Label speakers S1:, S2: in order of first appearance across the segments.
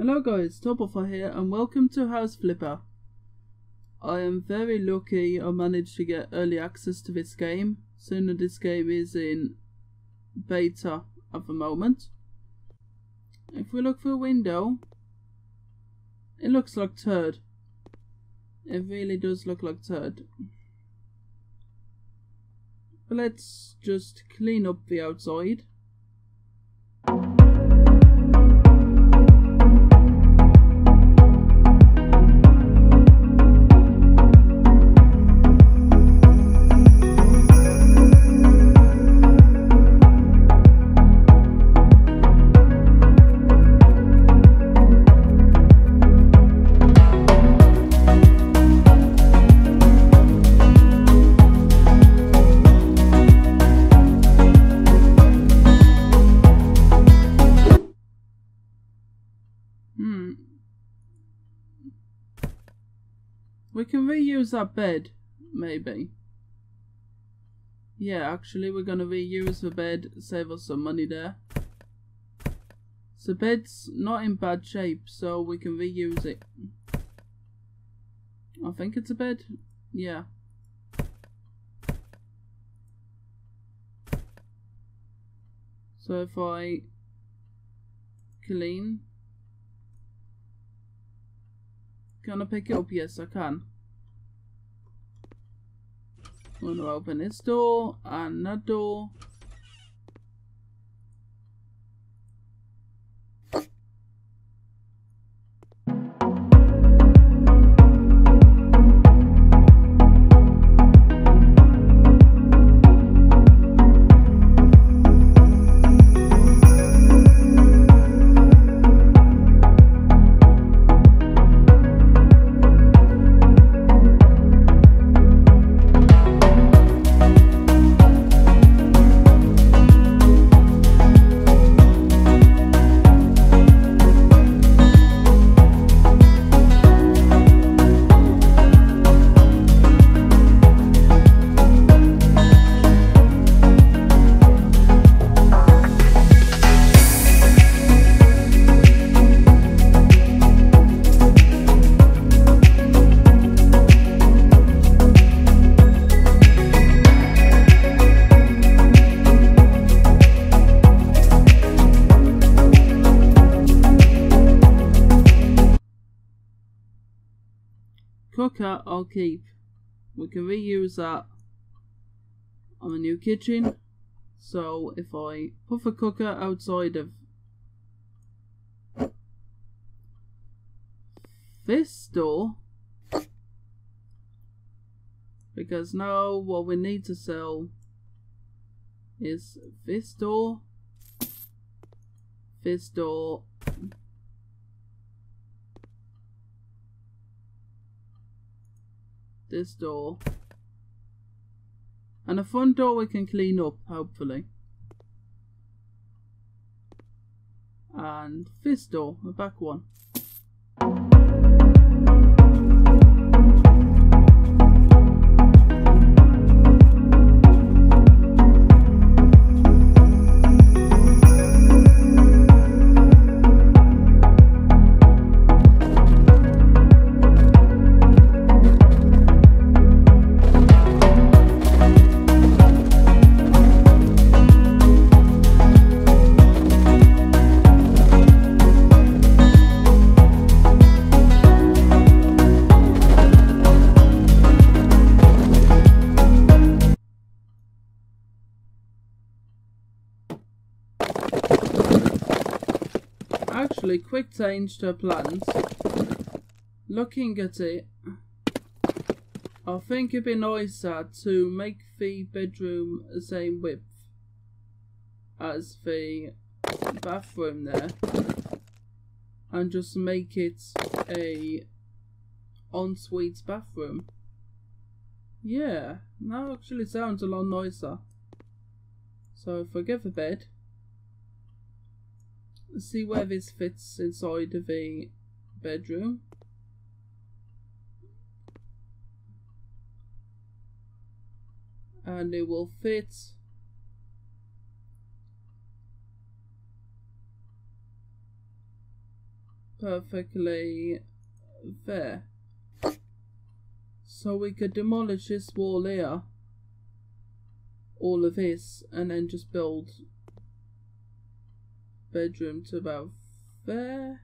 S1: Hello guys, Toblefire here and welcome to House Flipper. I am very lucky I managed to get early access to this game. Soon this game is in beta at the moment. If we look through a window, it looks like turd. It really does look like turd. But let's just clean up the outside. Hmm. We can reuse that bed, maybe. Yeah, actually we're gonna reuse the bed, save us some money there. The bed's not in bad shape, so we can reuse it. I think it's a bed. Yeah. So if I clean I pick it up? Yes, I can. I'm to open this door and that door. Cooker I'll keep. We can reuse that on a new kitchen. So if I put the cooker outside of this door, because now what we need to sell is this door, this door, this door. And the front door we can clean up, hopefully. And this door, the back one. Actually, quick change to plans. Looking at it, I think it'd be nicer to make the bedroom the same width as the bathroom there and just make it a ensuite bathroom. Yeah, that actually sounds a lot nicer. So forget the bed see where this fits inside of a bedroom. And it will fit perfectly there. So we could demolish this wall here, all of this, and then just build bedroom to about there.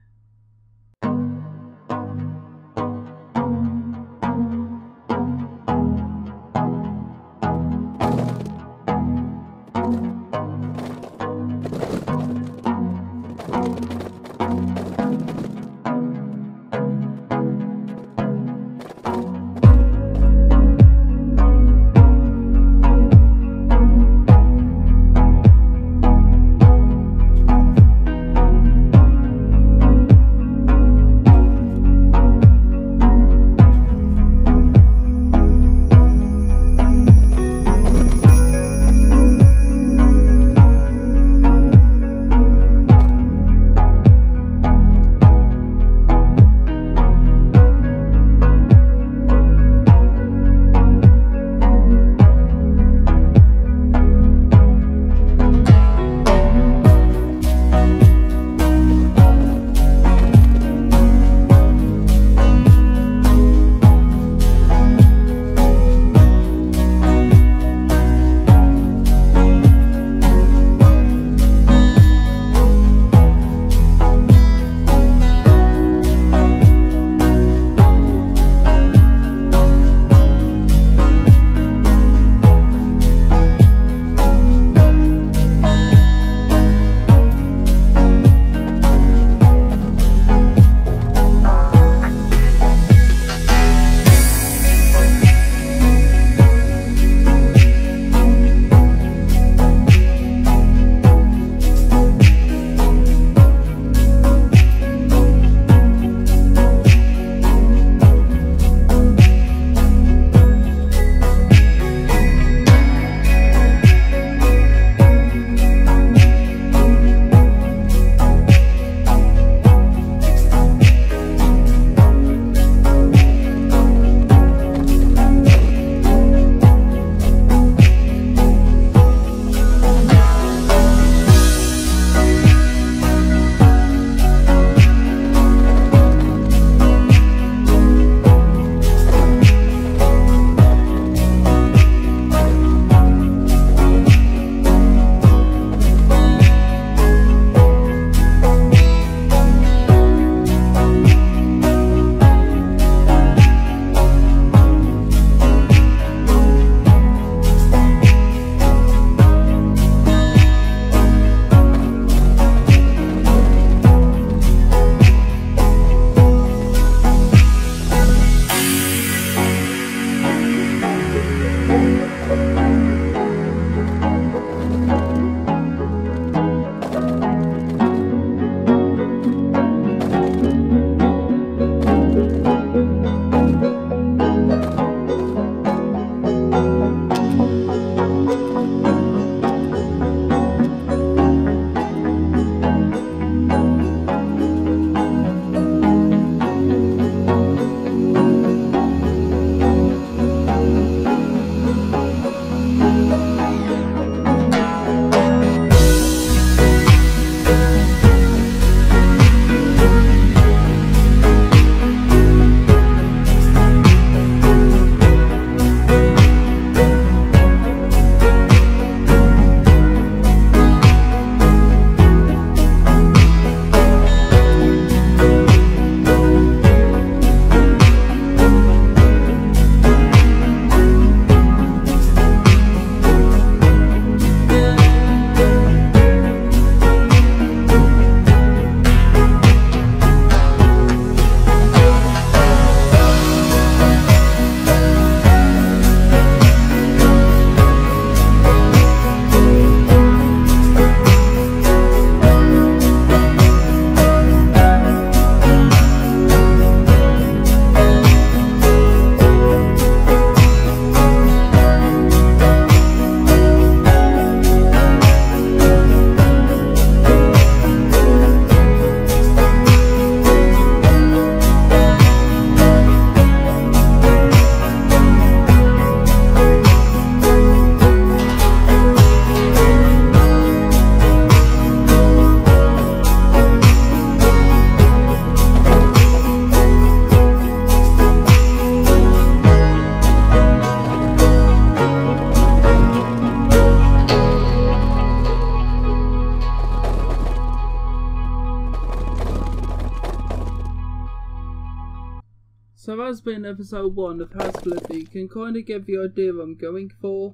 S1: Has been episode 1 of House you can kind of get the idea I'm going for.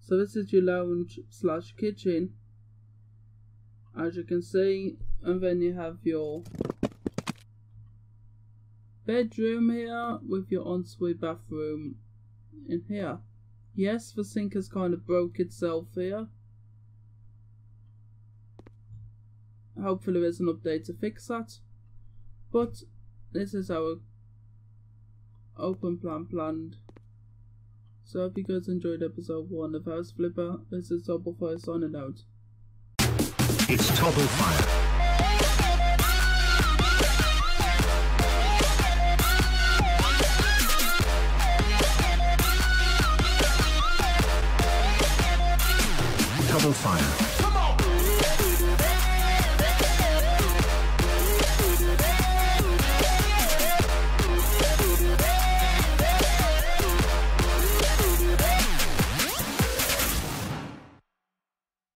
S1: So this is your lounge slash kitchen. As you can see, and then you have your bedroom here with your ensuite bathroom in here. Yes, the sink has kind of broke itself here. Hopefully there's an update to fix that. But this is our open plan planned. So I hope you guys enjoyed episode 1 of House Flipper. This is Fire signing out.
S2: It's Toblefire. Toggle Fire.